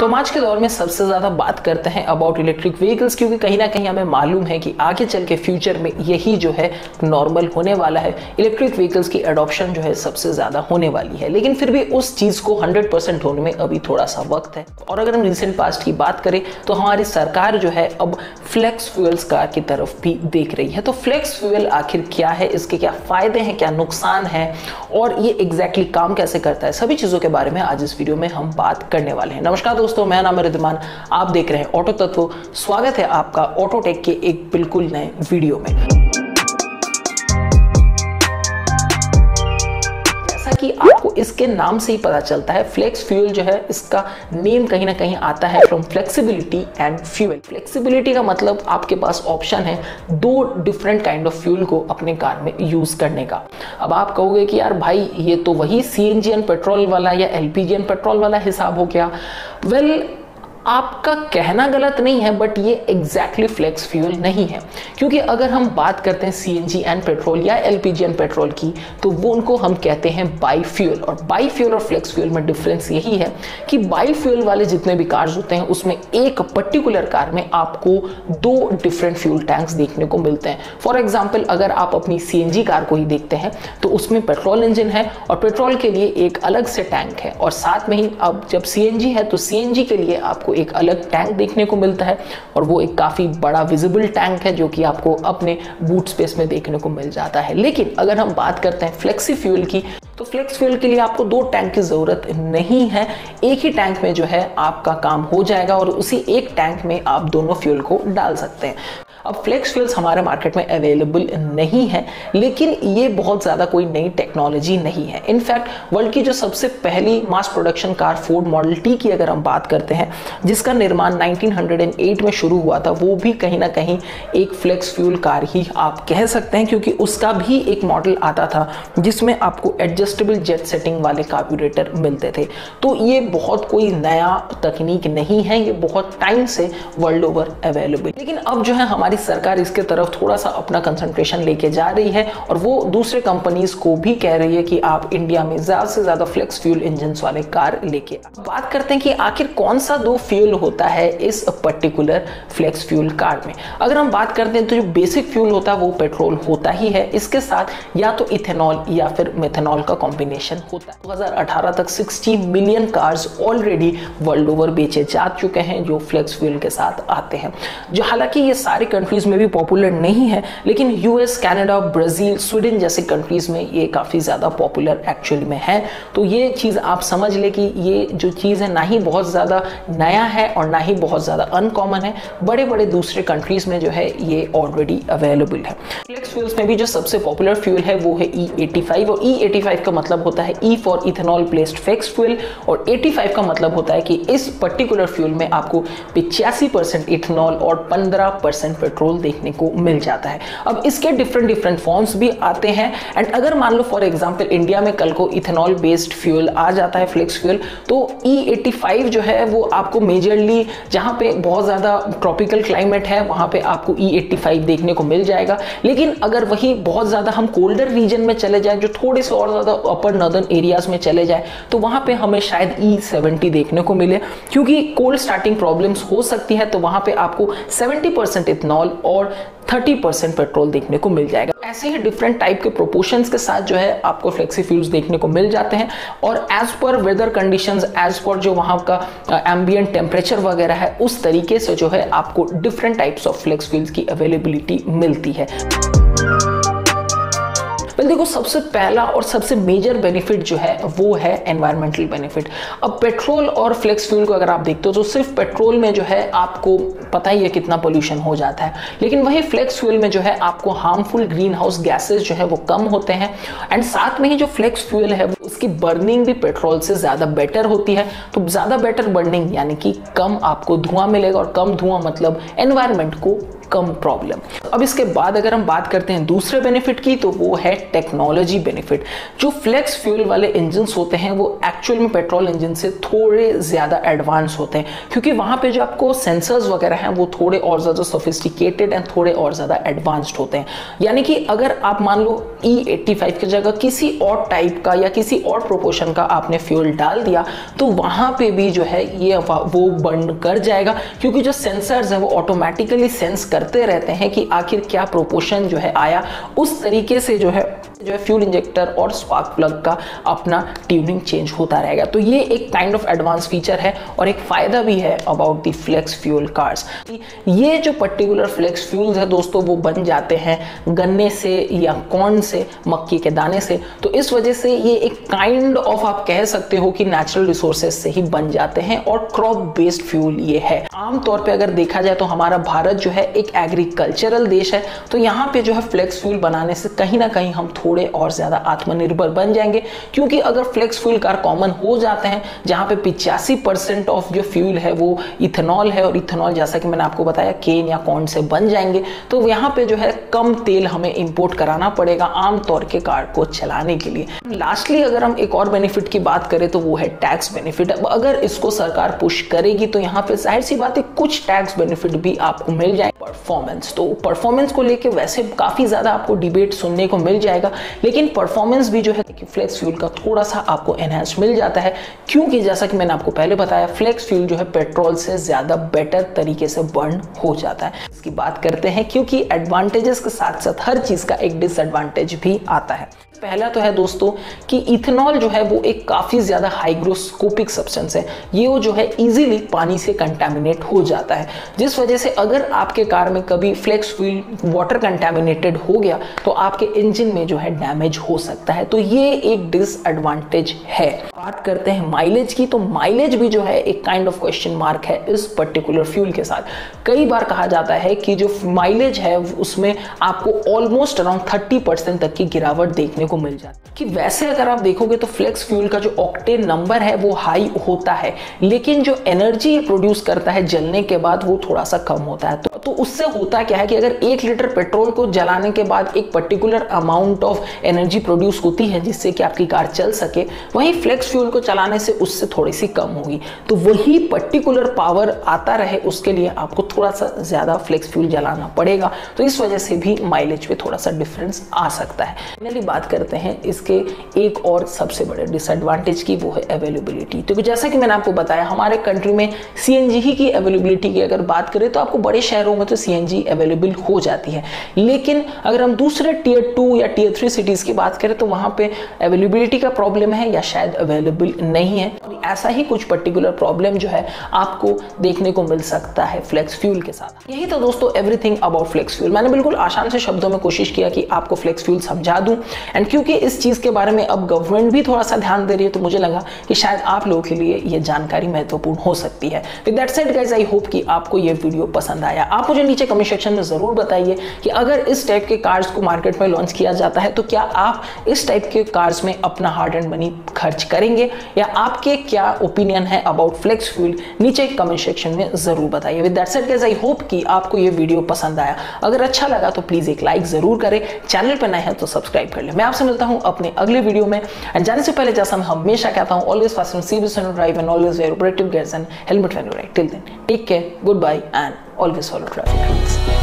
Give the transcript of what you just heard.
तो आज के दौर में सबसे ज़्यादा बात करते हैं अबाउट इलेक्ट्रिक व्हीकल्स क्योंकि कहीं ना कहीं हमें मालूम है कि आगे चल के फ्यूचर में यही जो है नॉर्मल होने वाला है। इलेक्ट्रिक व्हीकल्स की एडॉप्शन जो है सबसे ज़्यादा होने वाली है। लेकिन फिर भी उस चीज़ को 100 परसेंट होने में अभी थोड़ा सा वक्त है। और अगर हम रिसेंट पास्ट की बात करें तो हमारी सरकार जो है अब फ्लेक्स फ्यूल्स कार की तरफ़ भी देख रही है। तो फ्लेक्स फ्यूल आखिर क्या है? इसके क्या फ़ायदे हैं, क्या नुकसान है? और ये एग्जैक्टली exactly काम कैसे करता है? सभी चीज़ों के बारे में आज इस वीडियो में हम बात करने वाले हैं। नमस्कार दोस्तों मैं नाम रिदमान आप देख रहे हैं ऑटो तत्व। स्वागत है आपका ऑटो टेक के एक बिल्कुल नए वीडियो में। कि आपको इसके नाम से ही पता चलता है। फ्लेक्स फ्यूल जो है इसका नेम कहीं ना कहीं आता है from flexibility and fuel flexibility का मतलब आपके पास ऑप्शन है दो डिफरेंट काइंड ऑफ़ फ्यूल को अपने कार में यूज़ करने का। अब आप कहोगे कि यार भाई ये तो वही सी एन पेट्रोल वाला या एल पेट्रोल वाला हिसाब हो गया। वेल well, आपका कहना गलत नहीं है बट ये एग्जैक्टली फ्लेक्स फ्यूल नहीं है। क्योंकि अगर हम बात करते हैं C N G and petrol या L P G and petrol की तो वो उनको हम कहते हैं बाई फ्यूल और बाई फ्यूल और फ्लेक्स फ्यूल में डिफरेंस यही है कि बाई फ्यूल वाले जितने भी कार्स होते हैं उसमें एक पर्टिकुलर कार में आपको दो डिफरेंट फ्यूल टैंक्स देखने को मिलते हैं। फॉर एग्ज़ाम्पल अगर आप अपनी सी एन जी कार को ही देखते हैं तो उसमें पेट्रोल इंजन है और पेट्रोल के लिए एक अलग से टैंक है। और साथ में ही अब जब सी एन जी है तो सी एन जी के लिए आपको एक अलग टैंक देखने को मिलता है और वो एक काफ़ी बड़ा विजिबल टैंक है जो कि आपको अपने बूट स्पेस में देखने को मिल जाता है। लेकिन अगर हम बात करते हैं फ्लेक्सी फ्यूल की तो फ्लेक्स फ्यूल के लिए आपको दो टैंक की ज़रूरत नहीं है। एक ही टैंक में जो है आपका काम हो जाएगा और उसी एक टैंक में आप दोनों फ्यूल को डाल सकते हैं। अब फ्लेक्स फ्यूल्स हमारे मार्केट में अवेलेबल नहीं है, लेकिन ये बहुत ज़्यादा कोई नई टेक्नोलॉजी नहीं है। इनफैक्ट वर्ल्ड की जो सबसे पहली mass production car Ford model T की अगर हम बात करते हैं, जिसका निर्माण 1908 में शुरू हुआ था, वो भी कहीं ना कहीं एक फ्लेक्स फ्यूल कार ही आप कह सकते हैं, क्योंकि उसका भी एक मॉडल आता था, जिसमें आपको एडजस्टेबल जेट सेटिंग वाले कार्बोरेटर मिलते थे। तो ये बहुत कोई नया तकनीक नहीं है, ये बहुत टाइम से वर्ल्ड ओवर अवेलेबल लेकिन अब जो है हमारी हमारी सरकार इसके तरफ़ थोड़ा सा अपना कंसंट्रेशन लेके जा रही है और वो दूसरे कंपनीज़ को भी कह रही है कि आप इंडिया में ज़्यादा से ज़्यादा फ्लेक्स फ्यूल इंजन वाले कार लेके बात करते हैं कि आखिर कौन सा दो फ्यूल होता है इस पर्टिकुलर फ्लेक्स फ्यूल कार में? अगर हम बात करते हैं तो जो बेसिक फ्यूल होता है वो पेट्रोल होता ही है। इसके साथ या तो इथेनॉल या फिर मेथेनॉल का कॉम्बिनेशन होता है। 2018 तक 60 million cars already world over बेचे जा चुके हैं जो फ्लेक्स फ्यूल के साथ आते हैं। जो हालाँकि ये सारे कंट्रीज़ में भी पॉपुलर नहीं है, लेकिन यूएस कनाडा ब्राज़ील स्वीडन जैसे कंट्रीज़ में ये काफ़ी ज़्यादा पॉपुलर एक्चुअली में है। तो ये चीज़ आप समझ ले कि ये जो चीज़ है, ना ही बहुत ज़्यादा नया है और ना ही बहुत ज़्यादा अनकॉमन है। बड़े बड़े दूसरे कंट्रीज़ में जो है ये ऑलरेडी अवेलेबल है। फ्लेक्स फ्यूल्स में भी जो सबसे पॉपुलर फ्यूल है, वो है ई e और ई e का मतलब होता है E for ethanol placed fix fuel और 85 का मतलब होता है कि इस पर्टिकुलर फ्यूल में आपको पिचासी परसेंट इथेनॉल और 15 परसेंट पेट्रोल देखने को मिल जाता है। अब इसके डिफरेंट डिफरेंट फॉर्म्स भी आते हैं। एंड अगर मान लो फॉर एग्ज़ाम्पल इंडिया में कल को इथेनॉल बेस्ड फ्यूल आ जाता है फ्लेक्स फ्यूल तो ई e जो है, वो आपको मेजरली जहाँ पे बहुत ज़्यादा ट्रॉपिकल क्लाइमेट है, वहाँ पे आपको ई e देखने को मिल जाएगा। लेकिन अगर वही बहुत ज़्यादा हम कोल्डर रीजन में चले जाए, जो थोड़े से और ज़्यादा अपर नॉर्दर्न एरियाज़ में चले जाए तो वहाँ पे हमें शायद ई e देखने को मिले। क्योंकि कोल्ड स्टार्टिंग प्रॉब्लम्स हो सकती है तो वहाँ पे आपको 70 परसेंट इथेनॉल इथेनॉल और 30 परसेंट पेट्रोल देखने को मिल जाएगा। ऐसे ही डिफरेंट टाइप के प्रोपोर्शंस के साथ जो है आपको फ्लेक्सी फ्यूल्स देखने को मिल जाते हैं। और as per weather conditions as per जो वहाँ का एम्बियंट टेम्परेचर वगैरह है, उस तरीके से जो है आपको different types of flex fuels की अवेलेबिलिटी मिलती है। वेल देखो, सबसे पहला और सबसे मेजर बेनिफिट जो है, वो है एनवायरमेंटल बेनिफिट अब पेट्रोल और फ्लेक्स फ्यूल को अगर आप देखते हो तो सिर्फ़ पेट्रोल में जो है आपको पता ही है कितना पोल्यूशन हो जाता है. लेकिन वही फ्लेक्स फ्यूल में जो है आपको हार्मफुल ग्रीन हाउस गैसेज जो है वो कम होते हैं. एंड साथ में ही जो फ्लेक्स फ्यूल है उसकी बर्निंग भी पेट्रोल से ज़्यादा बेटर होती है. तो ज़्यादा बेटर बर्निंग यानी कि कम आपको धुआँ मिलेगा और कम धुआँ मतलब एनवायरमेंट को कम प्रॉब्लम अब इसके बाद अगर हम बात करते हैं दूसरे बेनिफिट की तो वो है टेक्नोलॉजी बेनिफिट जो फ्लेक्स फ्यूल वाले इंजन होते हैं, वो एक्चुअल में पेट्रोल इंजन से थोड़े ज़्यादा एडवांस होते हैं. क्योंकि वहाँ पे जो आपको सेंसर्स वगैरह हैं, वो थोड़े और ज़्यादा सोफिस्टिकेटेड एंड थोड़े और ज़्यादा एडवांस्ड होते हैं. यानी कि अगर आप मान लो ई एट्टी फाइव की जगह किसी और टाइप का या किसी और प्रोपोर्शन का आपने फ्यूल डाल दिया तो वहाँ पे भी जो है ये वो बंद कर जाएगा. क्योंकि जो सेंसर्स हैं, वो ऑटोमेटिकली सेंस करते रहते हैं कि आखिर क्या प्रोपोर्शन जो है आया। उस तरीके से जो है जो है फ्यूल इंजेक्टर और स्पार्क प्लग का अपना ट्यूनिंग चेंज होता रहेगा। तो ये एक काइंड ऑफ़ एडवांस फीचर है और एक फ़ायदा भी है about the flex fuel cars ये जो पर्टिकुलर फ्लेक्स फ्यूल्स है दोस्तों, वो बन जाते हैं गन्ने से या कॉर्न से, मक्की के दाने से। तो इस वजह से ये एक काइंड ऑफ़ आप कह सकते हो कि नेचुरल रिसोर्सेज से ही बन जाते हैं और क्रॉप बेस्ड फ्यूल ये है। आमतौर पर अगर देखा जाए तो हमारा भारत जो है एक एग्रीकल्चरल देश है तो यहाँ पे जो है फ्लेक्स फ्यूल बनाने से कहीं ना कहीं हम थोड़े और ज़्यादा आत्मनिर्भर बन जाएँगे। क्योंकि अगर फ्लेक्स फ्यूल कार कॉमन हो जाते हैं, जहाँ पे पिचासी परसेंट ऑफ़ जो फ्यूल है वो इथेनॉल है, और इथेनॉल जैसा कि मैंने आपको बताया केन या कॉर्न से बन जाएँगे तो यहाँ पे जो है कम तेल हमें इंपोर्ट कराना पड़ेगा आमतौर के कार को चलाने के लिए। लास्टली अगर हम एक और बेनिफिट की बात करें तो वो है टैक्स बेनिफिट अब अगर इसको सरकार पुश करेगी तो यहाँ पे ज़ाहिर सी बात है कुछ टैक्स बेनिफिट भी आपको मिल जाए परफॉर्मेंस तो परफॉर्मेंस को लेके वैसे काफ़ी ज़्यादा आपको डिबेट सुनने को मिल जाएगा, लेकिन परफॉर्मेंस भी जो है कि फ्लेक्स फ्यूल का थोड़ा सा आपको एनहेंस मिल जाता है, क्योंकि जैसा कि मैंने आपको पहले बताया फ्लेक्स फ्यूल जो है पेट्रोल से ज़्यादा बेटर तरीके से बर्न हो जाता है। इसकी बात करते हैं, क्योंकि एडवांटेजेस के साथ साथ हर चीज़ का एक डिसएडवांटेज भी आता है। पहला तो है दोस्तों, कि इथेनॉल जो है, वो एक काफ़ी ज़्यादा हाइग्रोस्कोपिक सब्सटेंस है। ये वो जो है इजीली पानी से कंटेमिनेट हो जाता है। जिस वजह से अगर आपके कार में कभी फ्लेक्स फ्यूल वाटर कंटेमिनेटेड हो गया तो आपके इंजन में जो है डैमेज हो सकता है। तो ये एक डिसएडवांटेज है। बात करते हैं माइलेज की तो माइलेज भी जो है एक काइंड ऑफ़ क्वेश्चन मार्क है इस पर्टिकुलर फ्यूल के साथ। कई बार कहा जाता है कि जो माइलेज है उसमें आपको ऑलमोस्ट अराउंड थर्टी परसेंट तक की गिरावट देखने को मिल जाती है। कि वैसे अगर आप देखोगे तो फ्लेक्स फ्यूल का जो ऑक्टेन नंबर है वो हाई होता है लेकिन जो एनर्जी प्रोड्यूस करता है जलने के बाद वो थोड़ा सा कम होता है। तो, तो उससे होता क्या है कि अगर एक लीटर पेट्रोल को जलाने के बाद एक particular amount of energy produce होती है, जिससे कि आपकी कार चल सके, वहीं फ्लेक्स फ्यूल को चलाने से उससे थोड़ी सी कम होगी। तो वही पर्टिकुलर पावर आता रहे, उसके लिए आपको थोड़ा सा ज़्यादा फ्लेक्स फ्यूल जलाना पड़ेगा। तो इस वजह से भी माइलेज पे थोड़ा सा डिफरेंस आ सकता है। फाइनली बात करते हैं इसके एक और सबसे बड़े डिसएडवांटेज की, वो है अवेलेबिलिटी तो जैसा कि मैंने आपको बताया, हमारे कंट्री में सी ही की अवेलेबिलिटी की अगर बात करें तो आपको बड़े शहरों में तो सी अवेलेबल हो जाती है। लेकिन अगर हम दूसरे टीयर टू या टीयर थ्री सिटीज़ की बात करें तो वहाँ पे अवेलेबिलिटी का प्रॉब्लम है या शायद अवेलेबल नहीं है। ऐसा ही कुछ पर्टिकुलर प्रॉब्लम जो है आपको देखने को मिल सकता है फ्लेक्स फ्यूल के साथ। यही तो दोस्तों एवरीथिंग अबाउट फ्लेक्स फ्यूल मैंने बिल्कुल आसान से शब्दों में कोशिश किया कि आपको फ्लेक्स फ्यूल समझा दूँ। एंड क्योंकि इस चीज़ के बारे में अब गवर्नमेंट भी थोड़ा सा ध्यान दे रही है तो मुझे लगा कि शायद आप लोगों के लिए ये जानकारी महत्वपूर्ण हो सकती है। With that said guys I hope कि आपको ये वीडियो पसंद आया। आप मुझे नीचे कमेंट सेक्शन में ज़रूर बताइए कि अगर इस टाइप के कार्स को मार्केट में लॉन्च किया जाता है तो क्या आप इस टाइप के कार्स में अपना हार्ड एंड मनी खर्च करेंगे? या आपके क्या ओपिनियन है अबाउट फ्लेक्स फ्यूल नीचे कमेंट सेक्शन में ज़रूर बताइए। With that guys I hope कि आपको ये वीडियो पसंद आया। अगर अच्छा लगा तो प्लीज़ एक लाइक ज़रूर करें। चैनल पर नए हैं तो सब्सक्राइब कर ले। मैं आपसे मिलता हूँ अपने अगले वीडियो में। एंड जाने से पहले, जैसा मैं हमेशा कहता हूँ always fast serious drive and always wear protective gates and helmet when you ride till then take care good bye and always follow traffic Africans.